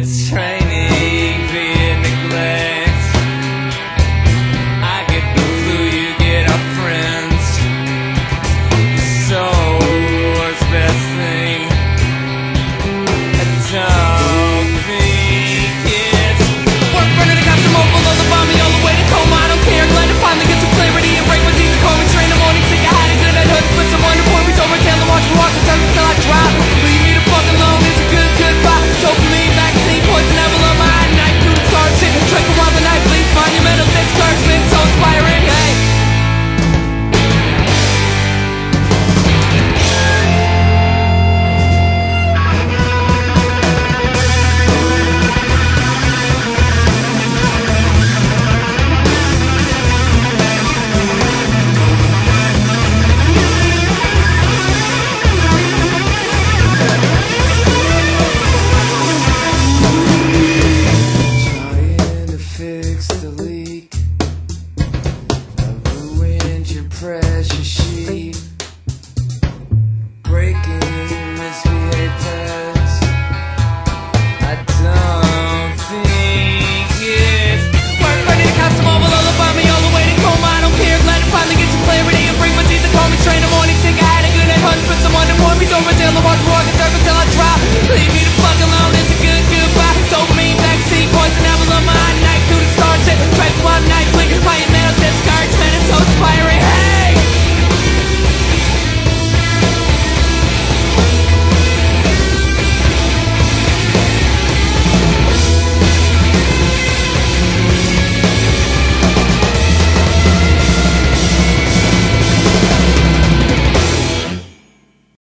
It's training precious sheet. Breaking. I don't think me all the way to. I don't care, glad to finally get some clarity and my teeth to me straight in the morning. Sick, I had a good someone to warm me. Till I drop.